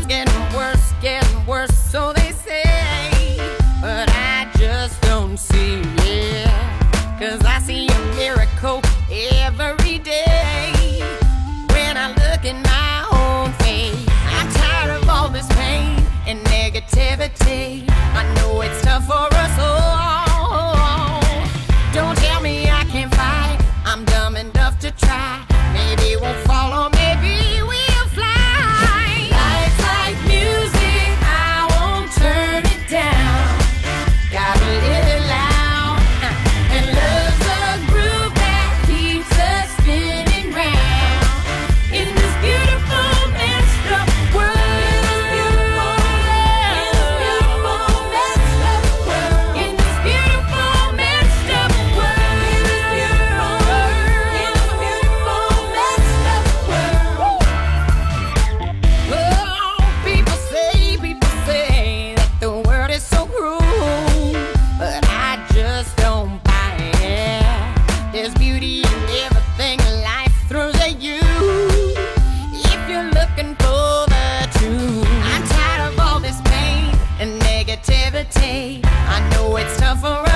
world's getting worse, getting worse, so they say. But I just don't see it. Cause I see a miracle every day. There's beauty in everything life throws at you. If you're looking for the truth, I'm tired of all this pain and negativity. I know it's tough for us.